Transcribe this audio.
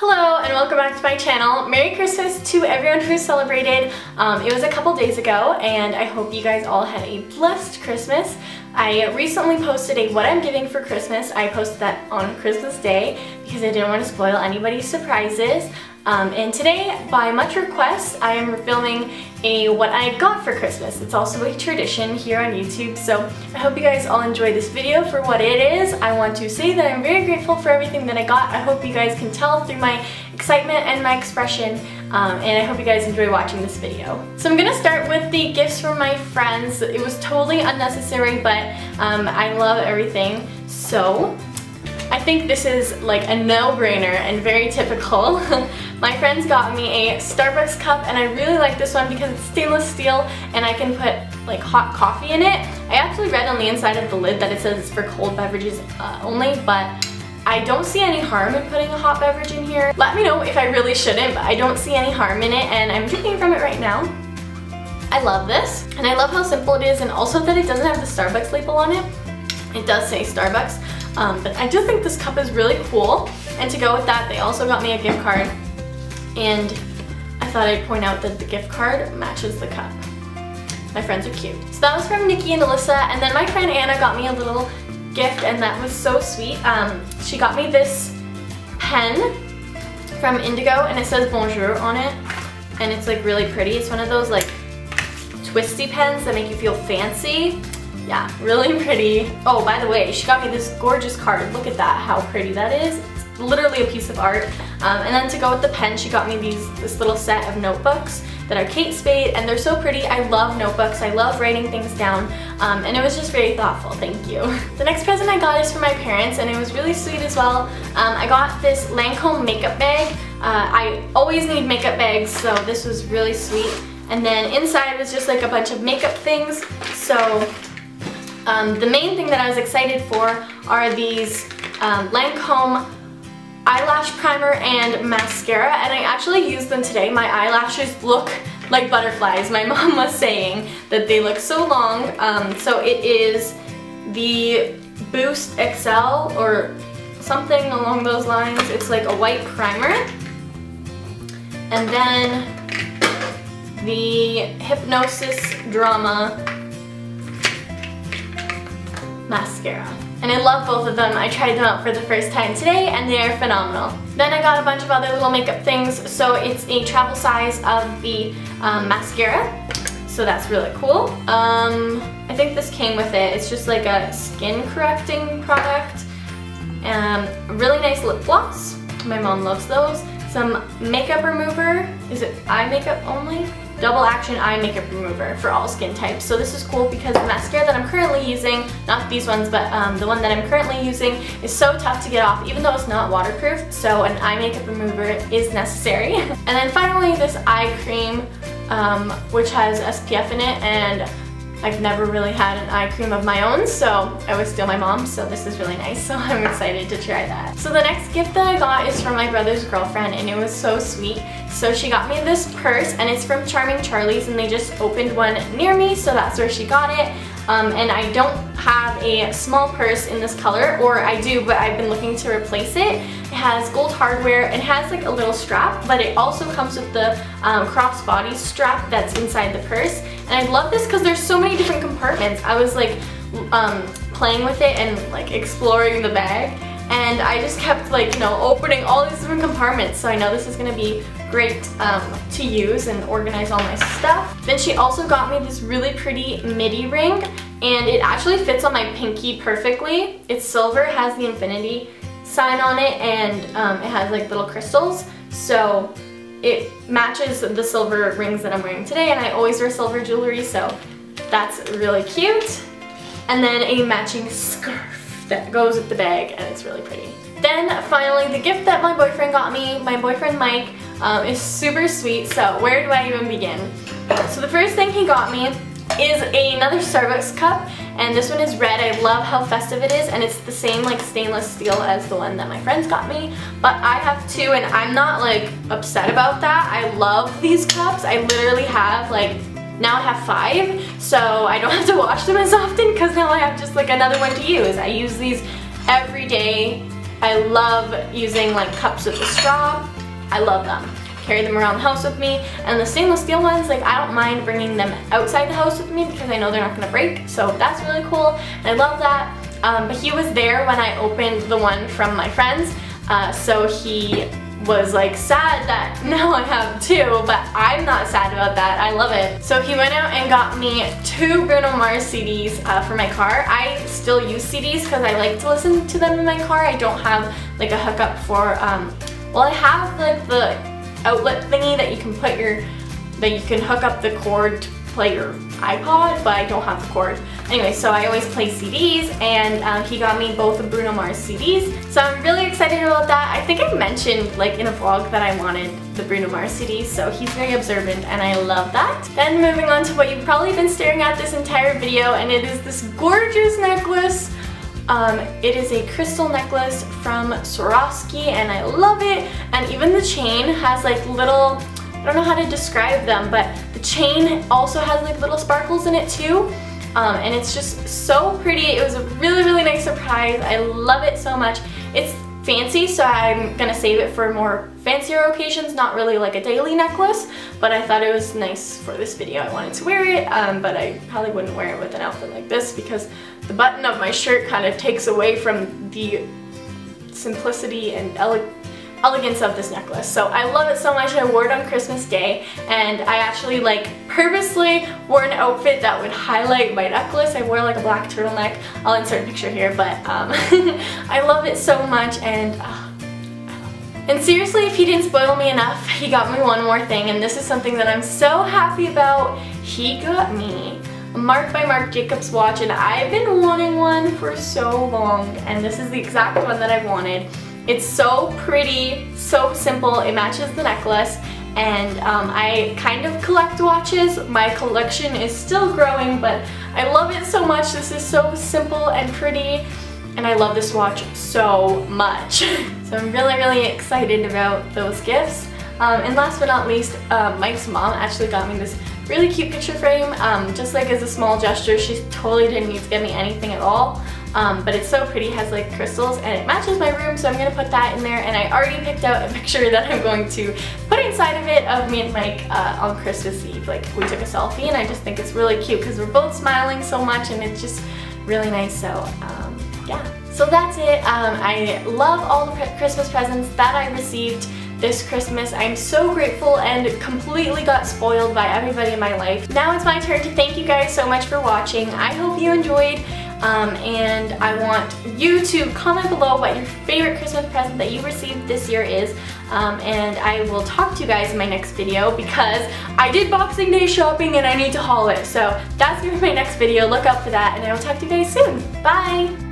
Hello and welcome back to my channel. Merry Christmas to everyone who celebrated. Um, it was a couple days ago and I hope you guys all had a blessed Christmas. I recently posted a what I'm giving for Christmas. I posted that on Christmas Day because I didn't want to spoil anybody's surprises. Um, and today, by much request, I am filming a what I got for Christmas. It's also a tradition here on YouTube, so I hope you guys all enjoy this video for what it is. I want to say that I'm very grateful for everything that I got. I hope you guys can tell through my excitement and my expression, um, and I hope you guys enjoy watching this video. So I'm gonna start with the gifts from my friends. It was totally unnecessary, but um, I love everything. So I think this is like a no-brainer and very typical. My friends got me a Starbucks cup and I really like this one because it's stainless steel and I can put like hot coffee in it. I actually read on the inside of the lid that it says it's for cold beverages uh, only, but I don't see any harm in putting a hot beverage in here. Let me know if I really shouldn't, but I don't see any harm in it and I'm drinking from it right now. I love this and I love how simple it is and also that it doesn't have the Starbucks label on it. It does say Starbucks, um, but I do think this cup is really cool. And to go with that, they also got me a gift card and I thought I'd point out that the gift card matches the cup. My friends are cute. So that was from Nikki and Alyssa, and then my friend Anna got me a little gift, and that was so sweet. Um, she got me this pen from Indigo, and it says Bonjour on it, and it's like really pretty. It's one of those like twisty pens that make you feel fancy. Yeah, really pretty. Oh, by the way, she got me this gorgeous card. Look at that, how pretty that is literally a piece of art. Um, and then to go with the pen, she got me these this little set of notebooks that are Kate Spade, and they're so pretty. I love notebooks. I love writing things down, um, and it was just very thoughtful. Thank you. The next present I got is for my parents, and it was really sweet as well. Um, I got this Lancome makeup bag. Uh, I always need makeup bags, so this was really sweet. And then inside was just like a bunch of makeup things. So um, the main thing that I was excited for are these um, Lancome eyelash primer and mascara and I actually used them today. My eyelashes look like butterflies. My mom was saying that they look so long. Um, so it is the Boost XL or something along those lines. It's like a white primer. And then the Hypnosis Drama mascara. And I love both of them. I tried them out for the first time today and they are phenomenal. Then I got a bunch of other little makeup things. So it's a travel size of the um, mascara. So that's really cool. Um, I think this came with it. It's just like a skin correcting product. Um, really nice lip gloss. My mom loves those. Some makeup remover. Is it eye makeup only? Double action eye makeup remover for all skin types. So this is cool because the mascara that I'm currently using, not these ones, but um, the one that I'm currently using is so tough to get off even though it's not waterproof. So an eye makeup remover is necessary. and then finally this eye cream um, which has SPF in it and I've never really had an eye cream of my own, so I would steal my mom's, so this is really nice, so I'm excited to try that. So the next gift that I got is from my brother's girlfriend, and it was so sweet. So she got me this purse, and it's from Charming Charlie's, and they just opened one near me, so that's where she got it. Um, and I don't have a small purse in this color, or I do, but I've been looking to replace it. It has gold hardware, it has like a little strap, but it also comes with the um, crossbody strap that's inside the purse. And I love this because there's so many different compartments. I was like um, playing with it and like exploring the bag, and I just kept like, you know, opening all these different compartments. So I know this is gonna be great um, to use and organize all my stuff. Then she also got me this really pretty midi ring and it actually fits on my pinky perfectly. It's silver, has the infinity sign on it and um, it has like little crystals. So it matches the silver rings that I'm wearing today and I always wear silver jewelry so that's really cute. And then a matching scarf that goes with the bag and it's really pretty. Then finally the gift that my boyfriend got me, my boyfriend Mike, um, is super sweet, so where do I even begin? So the first thing he got me is another Starbucks cup, and this one is red. I love how festive it is, and it's the same like stainless steel as the one that my friends got me, but I have two, and I'm not like upset about that. I love these cups. I literally have like now I have five, so I don't have to wash them as often because now I have just like another one to use. I use these every day I love using like cups with the straw. I love them. Carry them around the house with me. And the stainless steel ones, like I don't mind bringing them outside the house with me because I know they're not gonna break. So that's really cool. And I love that. Um, but he was there when I opened the one from my friends. Uh, so he was like sad that now I have two, but I'm not sad about that. I love it. So he went out and got me two Bruno Mars CDs uh, for my car. I still use CDs because I like to listen to them in my car. I don't have like a hookup for, um, well I have like the outlet thingy that you can put your, that you can hook up the cord to play your iPod, but I don't have the cord. Anyway, so I always play CDs, and um, he got me both of Bruno Mars CDs. So I'm really excited about that. I think I mentioned like in a vlog that I wanted the Bruno Mars CDs, so he's very observant, and I love that. Then moving on to what you've probably been staring at this entire video, and it is this gorgeous necklace. Um, it is a crystal necklace from Swarovski and I love it and even the chain has like little I don't know how to describe them, but the chain also has like little sparkles in it too. Um, and it's just so pretty. It was a really, really nice surprise. I love it so much. It's fancy, so I'm gonna save it for more fancier occasions, not really like a daily necklace, but I thought it was nice for this video. I wanted to wear it, um, but I probably wouldn't wear it with an outfit like this because the button of my shirt kind of takes away from the simplicity and elegance elegance of this necklace. So I love it so much. I wore it on Christmas Day and I actually like purposely wore an outfit that would highlight my necklace. I wore like a black turtleneck. I'll insert a picture here, but um, I love it so much and uh, and seriously, if he didn't spoil me enough, he got me one more thing, and this is something that I'm so happy about. He got me a Marc by Marc Jacobs watch, and I've been wanting one for so long, and this is the exact one that I've wanted. It's so pretty, so simple, it matches the necklace, and um, I kind of collect watches. My collection is still growing, but I love it so much. This is so simple and pretty, and I love this watch so much. so I'm really, really excited about those gifts. Um, and last but not least, uh, Mike's mom actually got me this really cute picture frame, um, just like as a small gesture. She totally didn't need to get me anything at all. Um, but it's so pretty, has like crystals and it matches my room so I'm to put that in there and I already picked out a picture that I'm going to put inside of it of me and Mike uh, on Christmas Eve. Like we took a selfie and I just think it's really cute because we're both smiling so much and it's just really nice so um, yeah. So that's it. Um, I love all the Christmas presents that I received this Christmas. I'm so grateful and completely got spoiled by everybody in my life. Now it's my turn to thank you guys so much for watching. I hope you enjoyed um, and I want you to comment below what your favorite Christmas present that you received this year is. Um, and I will talk to you guys in my next video because I did Boxing Day shopping and I need to haul it. So that's gonna be my next video. Look out for that. And I will talk to you guys soon. Bye